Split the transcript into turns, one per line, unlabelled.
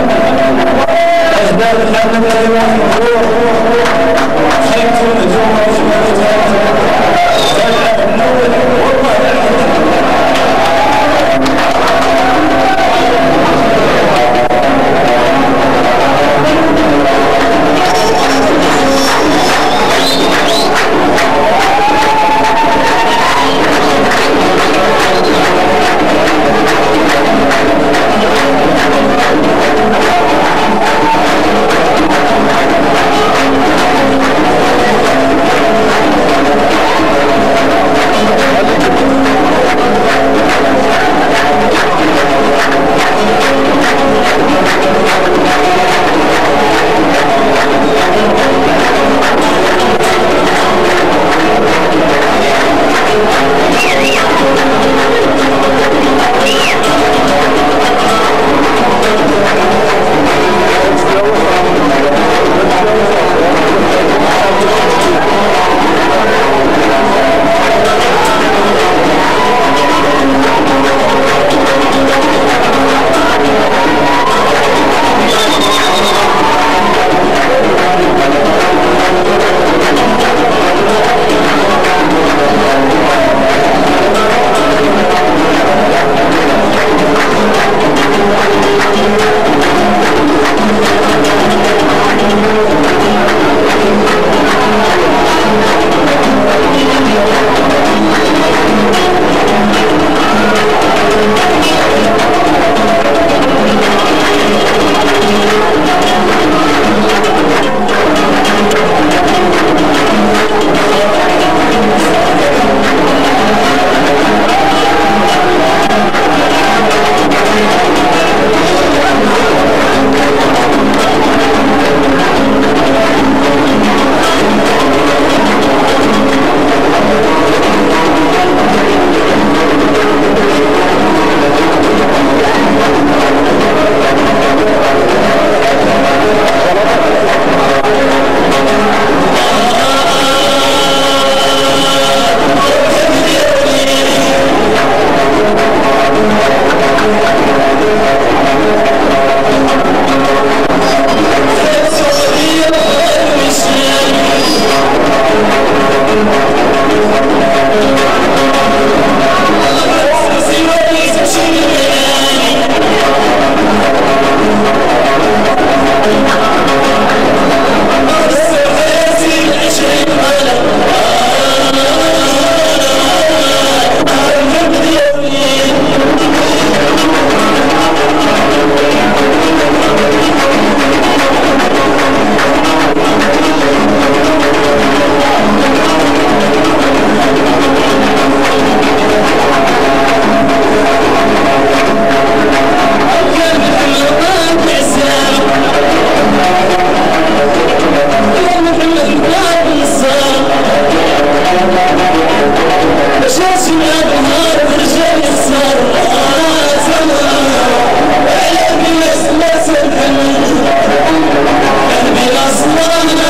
Thank you to the Joe Motion Entertainment. Thank you.